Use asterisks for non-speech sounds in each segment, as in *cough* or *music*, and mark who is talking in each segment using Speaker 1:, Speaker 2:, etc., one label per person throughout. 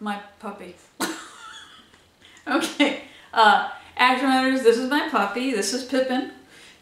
Speaker 1: my puppy. *laughs* okay, uh, Action Riders, this is my puppy. This is Pippin.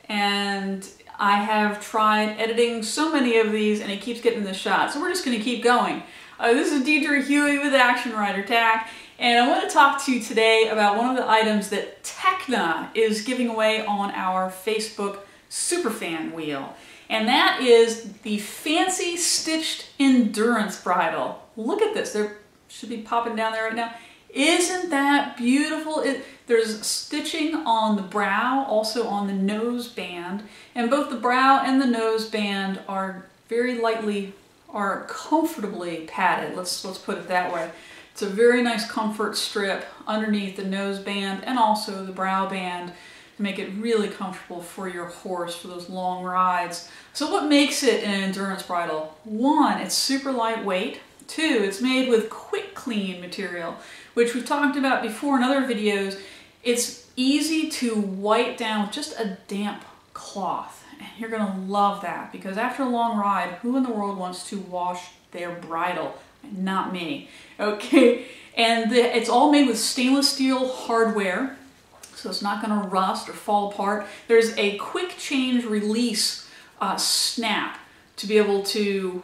Speaker 1: And I have tried editing so many of these and it keeps getting the shot. So we're just going to keep going. Uh, this is Deidre Huey with Action Rider Tack. And I want to talk to you today about one of the items that Tekna is giving away on our Facebook Superfan wheel. And that is the fancy stitched endurance bridle. Look at this. There should be popping down there right now. Isn't that beautiful? It, there's stitching on the brow, also on the nose band, and both the brow and the nose band are very lightly, are comfortably padded. Let's, let's put it that way. It's a very nice comfort strip underneath the nose band and also the brow band make it really comfortable for your horse for those long rides. So what makes it an endurance bridle? One, it's super lightweight. Two, it's made with quick clean material, which we've talked about before in other videos. It's easy to wipe down with just a damp cloth. And you're gonna love that because after a long ride, who in the world wants to wash their bridle? Not me, okay? And the, it's all made with stainless steel hardware, so it's not gonna rust or fall apart. There's a quick change release uh, snap to be able to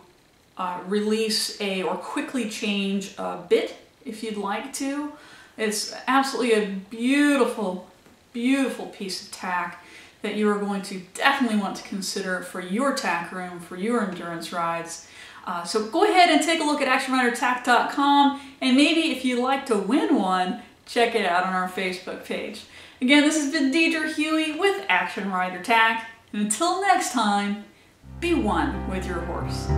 Speaker 1: uh, release a or quickly change a bit if you'd like to. It's absolutely a beautiful, beautiful piece of tack that you are going to definitely want to consider for your tack room, for your endurance rides. Uh, so go ahead and take a look at ActionRiderTack.com and maybe if you'd like to win one, check it out on our Facebook page. Again, this has been Deidre Huey with Action Rider Tack. And until next time, be one with your horse.